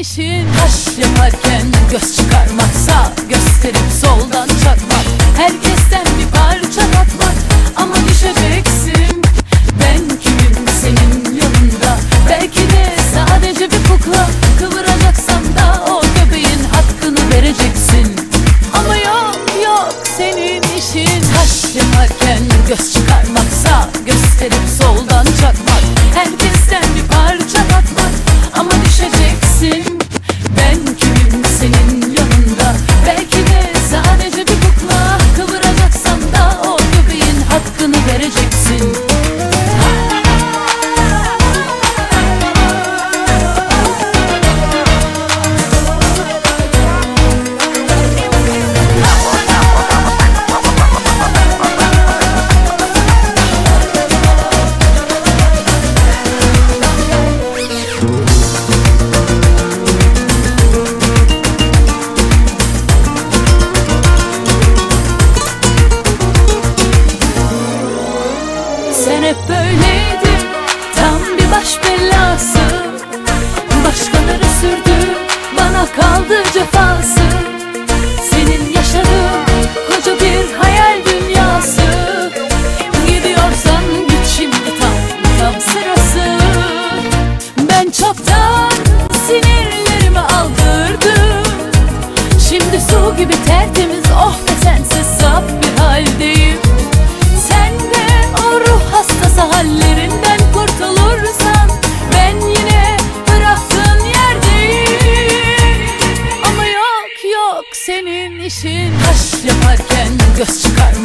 işin Taş yaparken göz çıkarmaksa Gösterip soldan çakmak. Herkesten bir parça tatmak Ama düşeceksin Ben kimim senin yanında? Belki de sadece bir kukla Kıvıracaksan da o göbeğin hakkını vereceksin. Ama yok yok senin işin Taş yaparken göz çıkarmaksa Gösterip soldan çakmak. Herkesten bir parça tatmak Ama düşeceksin Sen hep böyleydin Tam bir baş belası. Başkaları sürdü Bana kaldı cefası. Senin yaşadığın Koca bir hayal dünyası. Gidiyorsan git şimdi tam Tam sırası. Ben çoktan Sinirlerimi aldırdım. Şimdi su gibi tertemiz Oh be sensiz saf bir haldeyim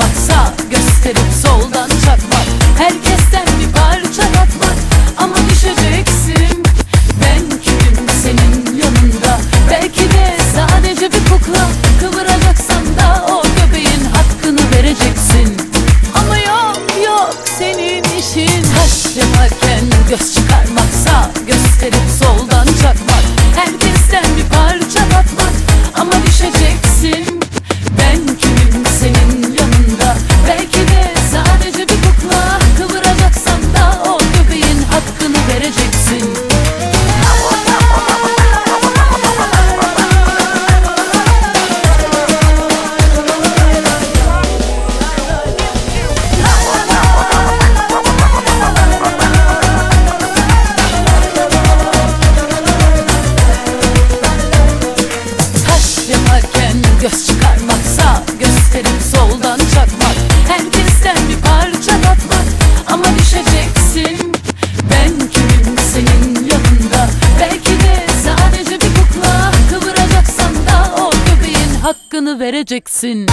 çıkarmaksa Gösterip soldan hakkını vereceksin